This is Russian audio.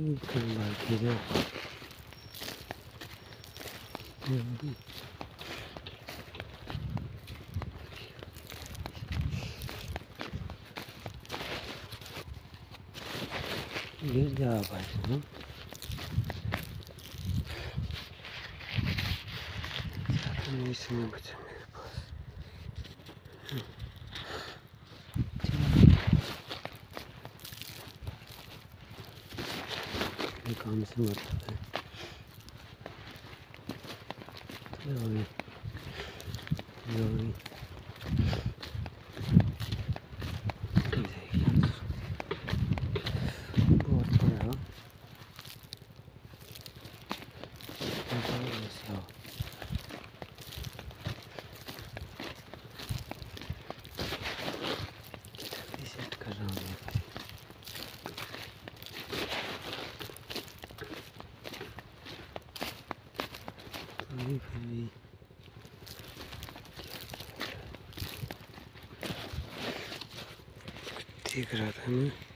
Николай Кирилл. Нельзя возьму. Если не быть, के काम से मतलब है तो भाई भाई देख रहा था मैं